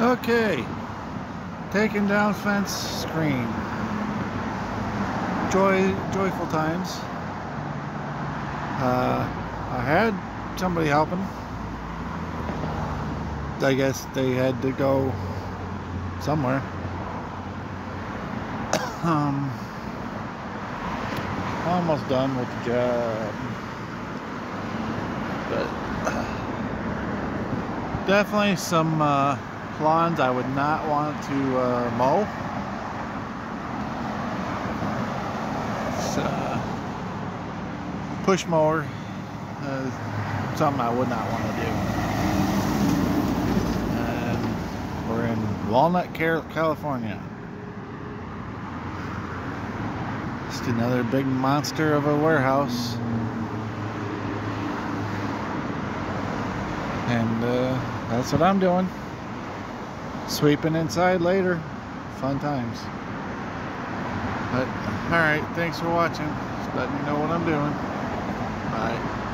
Okay, taking down fence screen. Joy, joyful times. Uh, I had somebody helping. I guess they had to go somewhere. um, almost done with the job, but definitely some. Uh, lawns I would not want to uh, mow. Push mower uh, something I would not want to do. And we're in Walnut, California. Just another big monster of a warehouse. And uh, that's what I'm doing. Sweeping inside later. Fun times. But, alright, thanks for watching. Just letting you know what I'm doing. Bye.